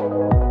Bye.